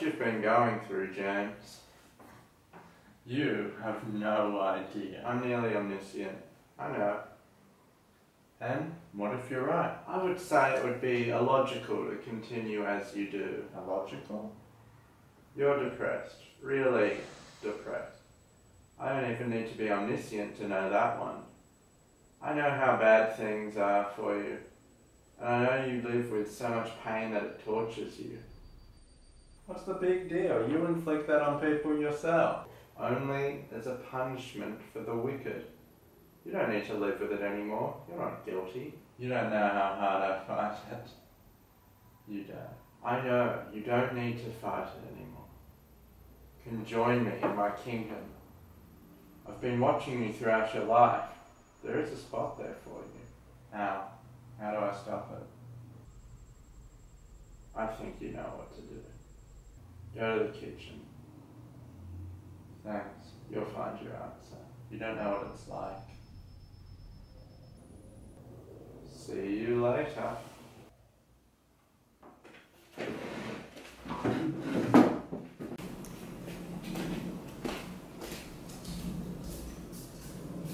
what you've been going through, James. You have no idea. I'm nearly omniscient. I know. And what if you're right? I would say it would be illogical to continue as you do. Illogical? You're depressed. Really depressed. I don't even need to be omniscient to know that one. I know how bad things are for you. And I know you live with so much pain that it tortures you. The big deal? You inflict that on people yourself. Only as a punishment for the wicked. You don't need to live with it anymore. You're not guilty. You don't know how hard I fight it. You don't. I know you don't need to fight it anymore. You can join me in my kingdom. I've been watching you throughout your life. There is a spot there for you. How? How do I stop it? I think you know what to do. Go to the kitchen. Thanks. You'll find your answer. You don't know what it's like. See you later.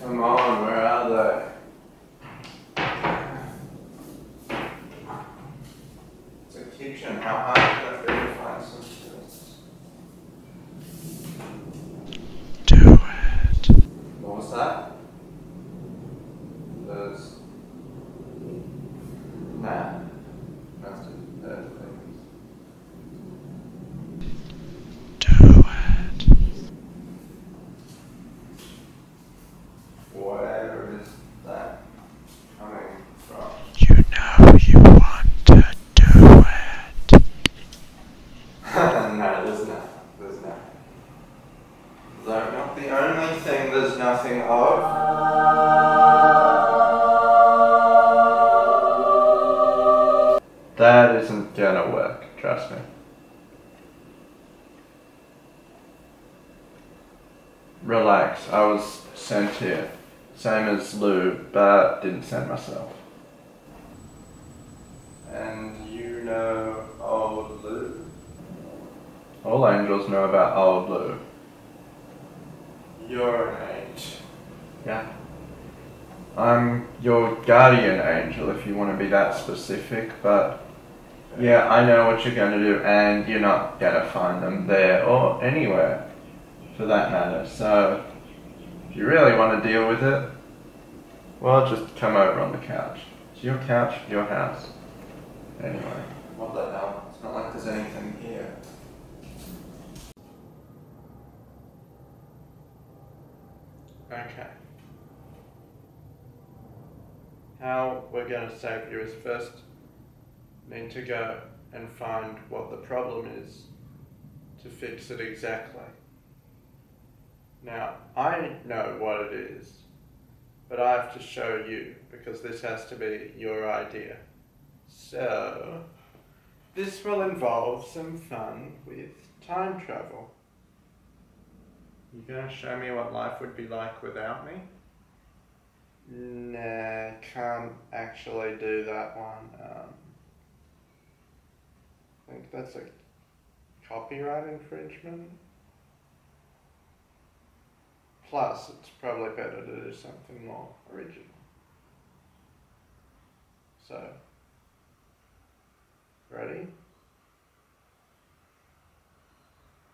Come on, where are they? It's a can it be to find some me. Relax, I was sent here. Same as Lou, but didn't send myself. And you know old Lou? All angels know about old Lou. You're an angel. Yeah. I'm your guardian angel if you want to be that specific, but yeah, I know what you're going to do, and you're not going to find them there or anywhere for that matter. So, if you really want to deal with it, well, just come over on the couch. It's your couch, your house. Anyway, what the hell? Um, it's not like there's anything here. Okay. How we're going to save you is first need to go and find what the problem is to fix it exactly. Now, I know what it is, but I have to show you because this has to be your idea. So, this will involve some fun with time travel. You gonna show me what life would be like without me? Nah, can't actually do that one. Um, I think that's a copyright infringement. Plus, it's probably better to do something more original. So, ready?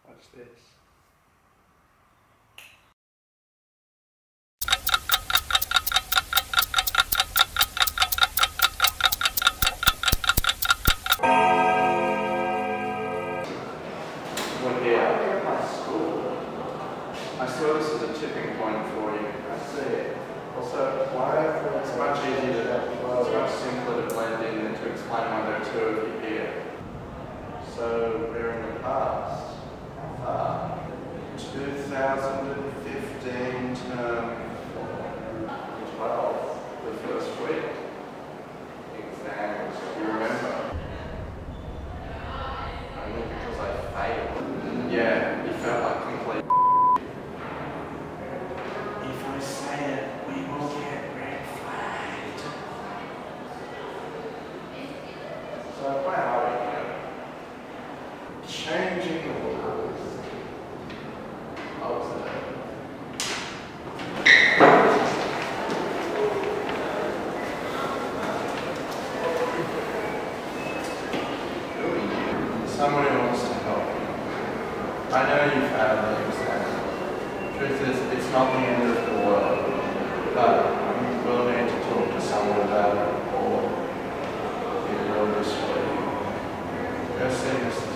Watch this. Well, yeah, I at my school. I saw this as a tipping point for you. I see it. Also, why it's much easier to, well, it's much simpler to blend in than to here. So, we're in the past. How far? 2015 term 12, the first week. sinners.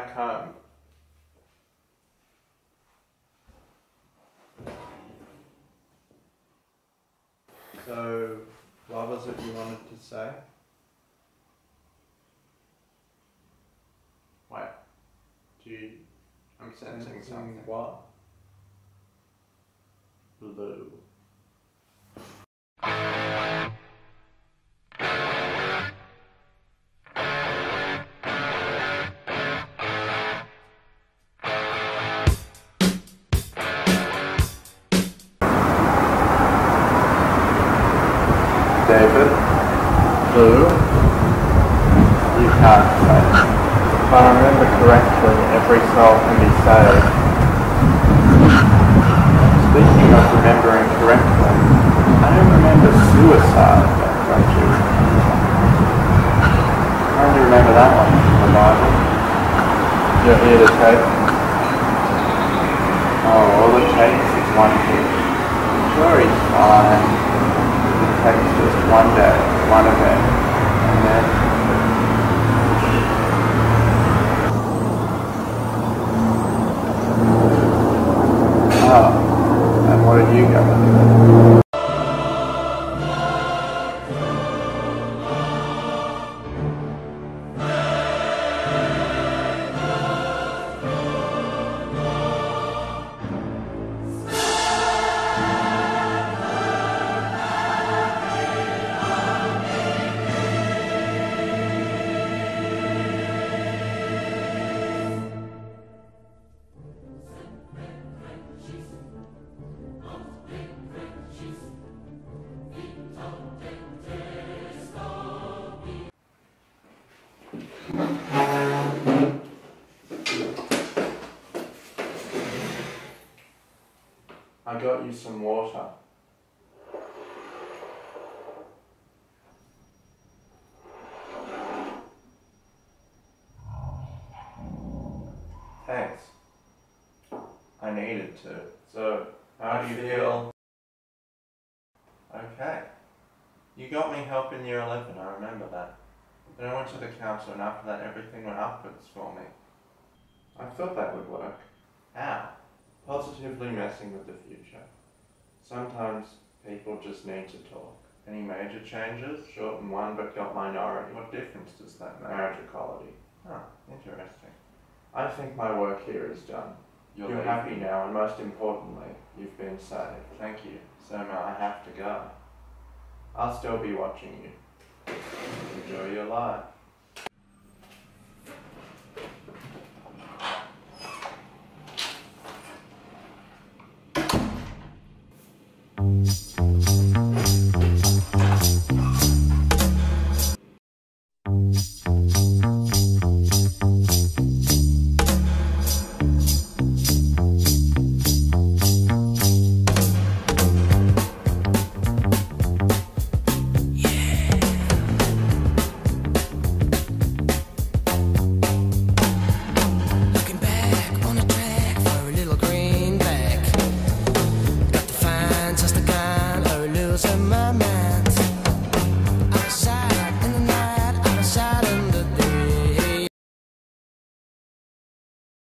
Back home. So, what was it you wanted to say? Wait, do you. I'm sensing something. What? Blue. If I remember correctly, every soul can be saved. Speaking of remembering correctly, I don't remember suicide, don't you? I only remember that one from the Bible. You're here to take? Oh, all it takes is one hit. Sure, he's fine. It takes just one day, one event, and then Oh, and what are you do? I got you some water. Thanks. I needed to. So, how do you feel? Okay. You got me help in year 11, I remember that. Then I went to the council and after that everything went upwards for me. I thought that would work. How? Positively messing with the future. Sometimes people just need to talk. Any major changes? Shorten won but got minority. What difference does that make? Marriage equality. Oh, interesting. I think my work here is done. You're, You're happy now, and most importantly, you've been saved. Thank you. So now I have to go. I'll still be watching you. Enjoy your life.